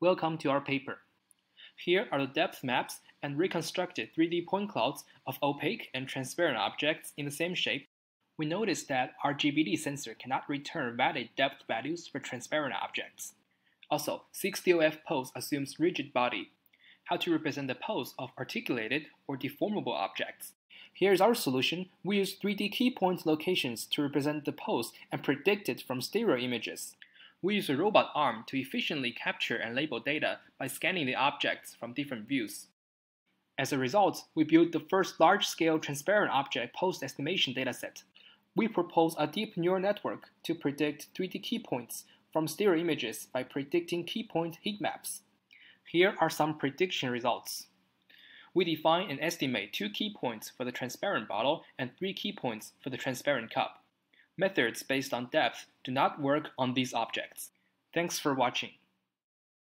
Welcome to our paper. Here are the depth maps and reconstructed 3D point clouds of opaque and transparent objects in the same shape. We notice that RGBD sensor cannot return valid depth values for transparent objects. Also, 6DOF pose assumes rigid body. How to represent the pose of articulated or deformable objects. Here's our solution. We use 3D key point locations to represent the pose and predict it from stereo images. We use a robot arm to efficiently capture and label data by scanning the objects from different views. As a result, we built the first large-scale transparent object pose estimation dataset. We propose a deep neural network to predict 3D key points from stereo images by predicting key point heat maps. Here are some prediction results. We define and estimate two key points for the transparent bottle and three key points for the transparent cup. Methods based on depth do not work on these objects. Thanks for watching.